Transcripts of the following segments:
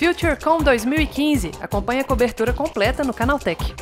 FutureCon 2015. Acompanhe a cobertura completa no Canaltech.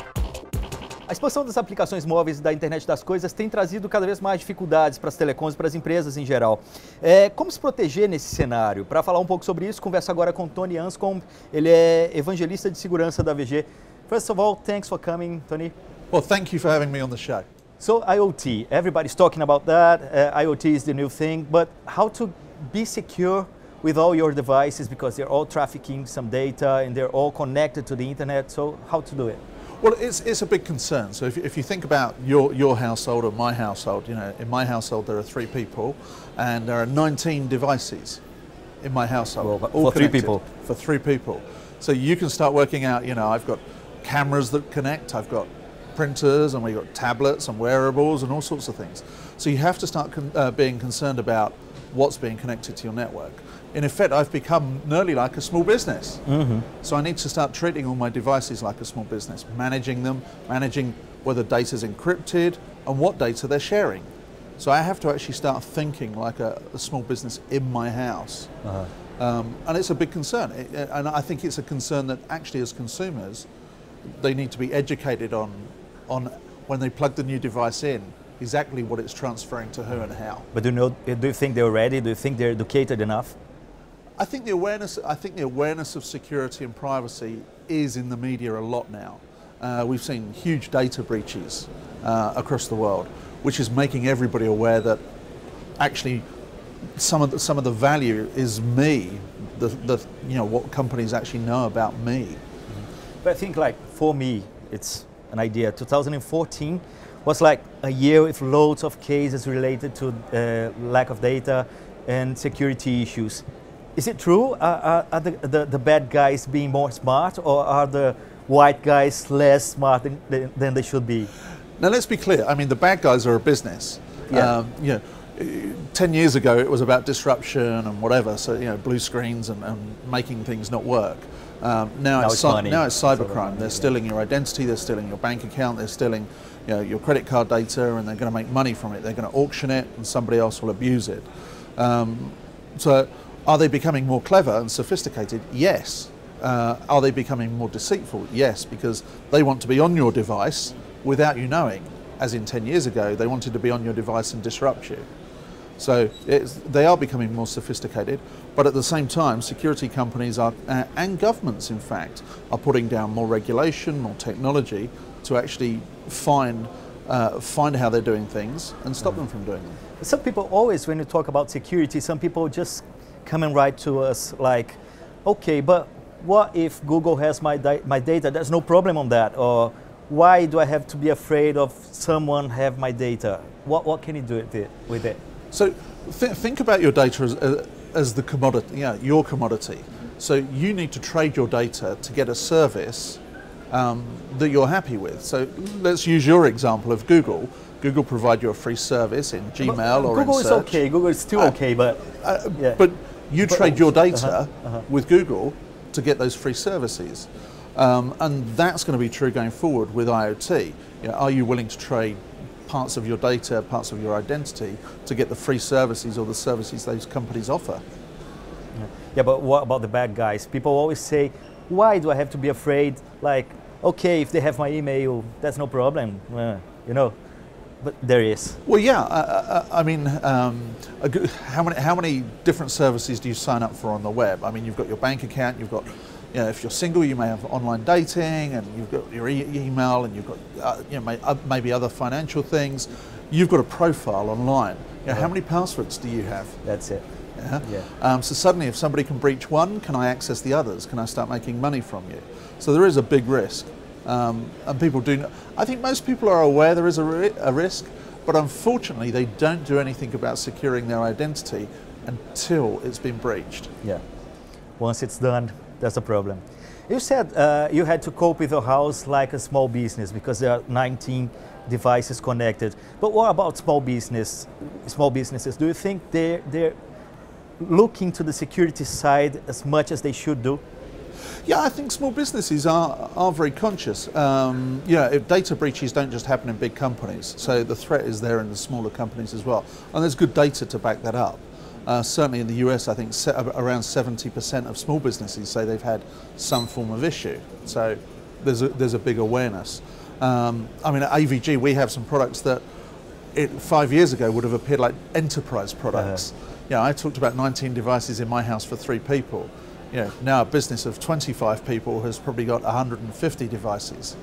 A expansão das aplicações móveis da internet das coisas tem trazido cada vez mais dificuldades para as telecoms e para as empresas em geral. É, como se proteger nesse cenário? Para falar um pouco sobre isso, converso agora com Tony Anscombe. Ele é evangelista de segurança da VG. First of all, thanks for coming, Tony. Well, thank you for having me on the show. So IoT, everybody's talking about that. Uh, IoT is the new thing, but how to be secure with all your devices because they're all trafficking some data and they're all connected to the internet. So how to do it? Well, it's, it's a big concern. So if, if you think about your, your household or my household, you know, in my household there are three people and there are 19 devices in my household. Well, for three people. For three people. So you can start working out, you know, I've got cameras that connect, I've got printers and we've got tablets and wearables and all sorts of things. So you have to start con uh, being concerned about what's being connected to your network in effect, I've become nearly like a small business. Mm-hmm. So I need to start treating all my devices like a small business, managing them, managing whether data is encrypted and what data they're sharing. So I have to actually start thinking like a, a small business in my house. Uh-huh. Um, and it's a big concern. It, and I think it's a concern that actually, as consumers, they need to be educated on, on when they plug the new device in, exactly what it's transferring to who and how. But do you, know, do you think they're ready? Do you think they're educated enough? I think the awareness. I think the awareness of security and privacy is in the media a lot now. Uh, we've seen huge data breaches uh, across the world, which is making everybody aware that actually some of the, some of the value is me. The, the you know what companies actually know about me. Mm-hmm. But I think like for me, it's an idea. 2014 was like a year with loads of cases related to uh, lack of data and security issues. Is it true? Are, are the, the, the, bad guys being more smart, or are the white guys less smart than, than they should be? Now, let's be clear. I mean, the bad guys are a business. Yeah. Um, you know, 10 years ago, it was about disruption and whatever, so, you know, blue screens and, and making things not work. Um, now, now, it's, it's now it's cybercrime. They're stealing your identity, they're stealing your bank account, they're stealing you know, your credit card data, and they're going to make money from it. They're going to auction it, and somebody else will abuse it. Um, so are they becoming more clever and sophisticated? Yes. Uh, are they becoming more deceitful? Yes, because they want to be on your device without you knowing. As in 10 years ago, they wanted to be on your device and disrupt you. So they are becoming more sophisticated, but at the same time, security companies are, uh, and governments in fact, are putting down more regulation, more technology to actually find, uh, find how they're doing things and stop them from doing them. Some people always, when you talk about security, some people just come and write to us like, okay, but what if Google has my, my data? There's no problem on that. Or why do I have to be afraid of someone have my data? What, what can you do with it? So th think about your data as, uh, as the commodity, yeah, your commodity. So you need to trade your data to get a service um, that you're happy with. So let's use your example of Google. Google provide you a free service in Gmail but or Google in is okay. Google is still uh, okay, but uh, yeah. but you but trade your data uh -huh, -huh. with Google to get those free services. Um, and that's going to be true going forward with IoT. You know, are you willing to trade parts of your data, parts of your identity to get the free services or the services those companies offer? Yeah, yeah but what about the bad guys? People always say, why do I have to be afraid? Like, okay, if they have my email, that's no problem. Uh, you know, but there is. Well, yeah. Uh, I mean, um, good, how many how many different services do you sign up for on the web? I mean, you've got your bank account, you've got, you know, if you're single, you may have online dating, and you've got your e email, and you've got, uh, you know, may, uh, maybe other financial things. You've got a profile online. You know, how many passwords do you have? That's it. Yeah. yeah. Um, so suddenly, if somebody can breach one, can I access the others? Can I start making money from you? So there is a big risk. Um, and people do. I think most people are aware there is a, ri a risk, but unfortunately, they don't do anything about securing their identity until it's been breached. Yeah. Once it's done, that's a problem. You said uh, you had to cope with your house like a small business because there are 19 devices connected. But what about small business, small businesses? Do you think they're, they're looking to the security side as much as they should do? Yeah, I think small businesses are, are very conscious. Um, if data breaches don't just happen in big companies, so the threat is there in the smaller companies as well. And there's good data to back that up. Uh, certainly in the US, I think se around 70% of small businesses say they've had some form of issue. So there's a, there's a big awareness. Um, I mean, at AVG, we have some products that it, five years ago would have appeared like enterprise products. Uh-huh. Yeah, I talked about 19 devices in my house for three people. You know, now a business of 25 people has probably got 150 devices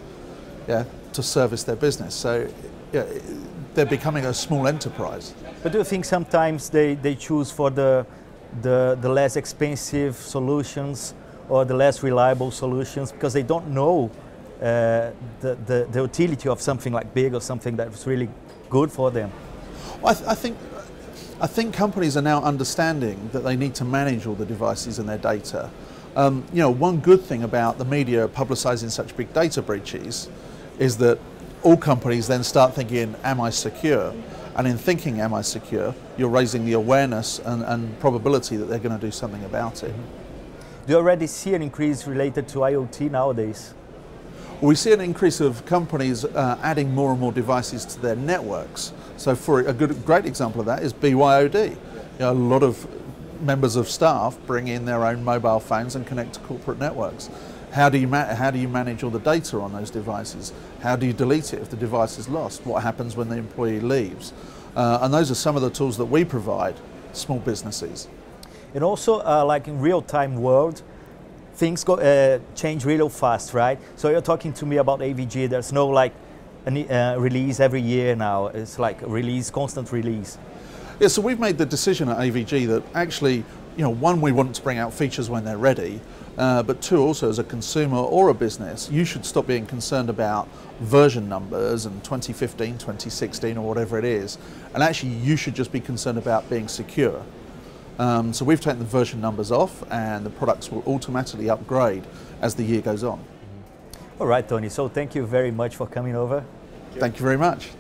yeah, to service their business. So yeah, they're becoming a small enterprise. But do you think sometimes they, they choose for the, the, the less expensive solutions or the less reliable solutions because they don't know uh, the, the, the utility of something like big or something that's really good for them? Well, I, th I, think, I think companies are now understanding that they need to manage all the devices and their data. Um, you know, one good thing about the media publicizing such big data breaches is that all companies then start thinking, am I secure? And in thinking, am I secure, you're raising the awareness and, and probability that they're going to do something about it. Do you already see an increase related to IoT nowadays? We see an increase of companies uh, adding more and more devices to their networks. So, for a good, great example of that is BYOD. You know, a lot of members of staff bring in their own mobile phones and connect to corporate networks. How do you how do you manage all the data on those devices? How do you delete it if the device is lost? What happens when the employee leaves? Uh, and those are some of the tools that we provide small businesses. And also, uh, like in real-time world, things go, uh, change real fast, right? So you're talking to me about AVG. There's no like a uh, release every year now. It's like release, constant release. Yeah, so we've made the decision at AVG that actually, you know, one, we want to bring out features when they're ready, uh, but two, also as a consumer or a business, you should stop being concerned about version numbers and 2015, 2016, or whatever it is, and actually you should just be concerned about being secure. Um, so we've taken the version numbers off and the products will automatically upgrade as the year goes on. All right, Tony. So thank you very much for coming over. Thank you very much.